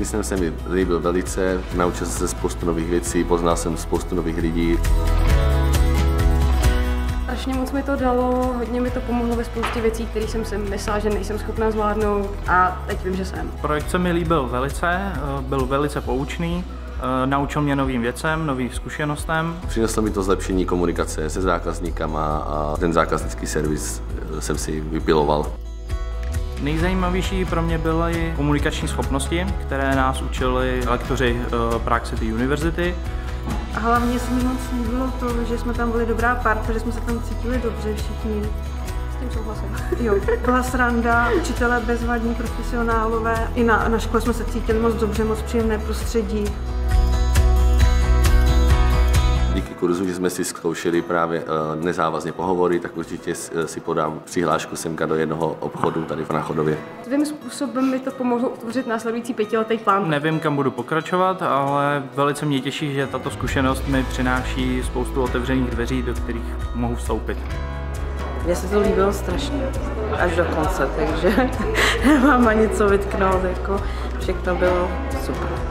systém se mi líbil velice, naučil jsem se spoustu nových věcí, poznal jsem spoustu nových lidí. Strašně moc mi to dalo, hodně mi to pomohlo ve spoustě věcí, které jsem si myslela, že nejsem schopná zvládnout a teď vím, že jsem. Projekt se mi líbil velice, eh, byl velice poučný, eh, naučil mě novým věcem, novým zkušenostem. Přineslo mi to zlepšení komunikace se zákazníkama a ten zákaznický servis eh, jsem si vypiloval. Nejzajímavější pro mě byly komunikační schopnosti, které nás učili lektoři Prague City University. A hlavně se mi moc líbilo to, že jsme tam byli dobrá parta, že jsme se tam cítili dobře všichni. S tím souhlasím. Jo, byla sranda, učitelé bezvadní, profesionálové. I na, na škole jsme se cítili moc dobře, moc příjemné prostředí. Kurzu, že jsme si zkoušeli právě eh, nezávazně pohovory, tak určitě eh, si podám přihlášku semka do jednoho obchodu tady v Náchodově. Svým způsobem mi to pomohlo utvořit následující pětiletý plán. Nevím, kam budu pokračovat, ale velice mě těší, že tato zkušenost mi přináší spoustu otevřených dveří, do kterých mohu vstoupit. Mně se to líbilo strašně, až do konce, takže nemám ani co vytknout, jako všechno bylo super.